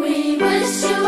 We wish you